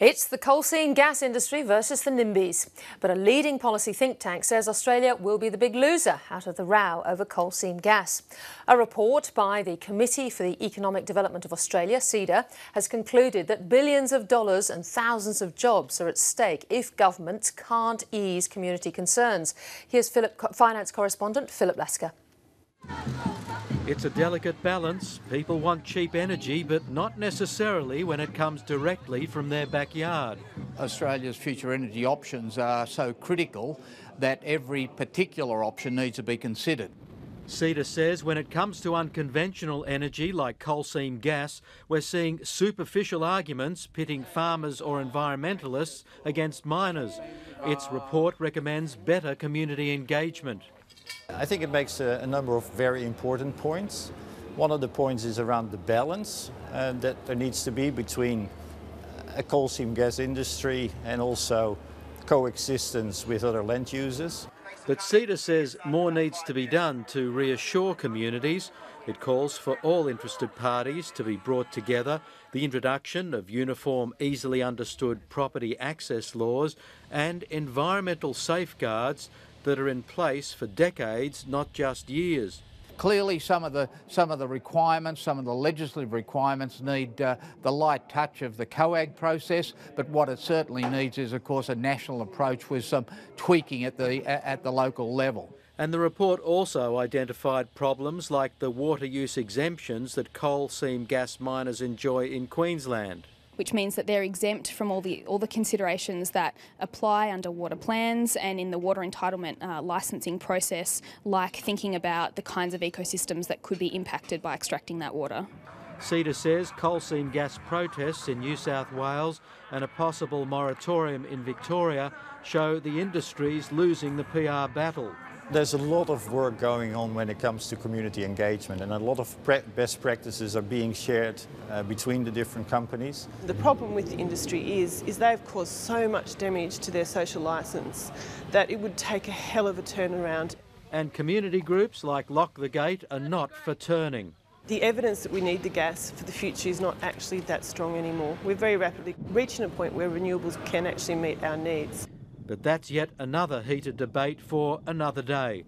It's the coal seam gas industry versus the NIMBYs. But a leading policy think tank says Australia will be the big loser out of the row over coal seam gas. A report by the Committee for the Economic Development of Australia, CEDA, has concluded that billions of dollars and thousands of jobs are at stake if governments can't ease community concerns. Here's Phillip, finance correspondent Phillip Lasker. It's a delicate balance. People want cheap energy, but not necessarily when it comes directly from their backyard. Australia's future energy options are so critical that every particular option needs to be considered. CEDA says when it comes to unconventional energy like coal seam gas, we're seeing superficial arguments pitting farmers or environmentalists against miners. Its report recommends better community engagement. I think it makes a, a, number of very important points. One of the points is around the balance uh, that there needs to be between a coal seam gas industry and also coexistence with other land users. But CEDA says more needs to be done to reassure communities. It calls for all interested parties to be brought together, the introduction of uniform, easily understood property access laws and environmental safeguards that are in place for decades, not just years. Clearly, some of the some of the requirements, some of the legislative requirements, need uh, the light touch of the COAG process. But what it certainly needs is, of course, a national approach with some tweaking at the at the local level. And the report also identified problems like the water use exemptions that coal seam gas miners enjoy in Queensland which means that they're exempt from all the all the considerations that apply under water plans and in the water entitlement uh, licensing process, like thinking about the kinds of ecosystems that could be impacted by extracting that water. CEDA says coal seam gas protests in New South Wales and a possible moratorium in Victoria show the industry's losing the PR battle. There's a lot of work going on when it comes to community engagement and a lot of best practices are being shared uh, between the different companies. The problem with the industry is, is they've caused so much damage to their social licence that it would take a hell of a turnaround. And community groups like Lock the Gate are not for turning. The evidence that we need the gas for the future is not actually that strong anymore. We're very rapidly reaching a point where renewables can actually meet our needs. But that's yet another heated debate for another day.